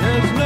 There's no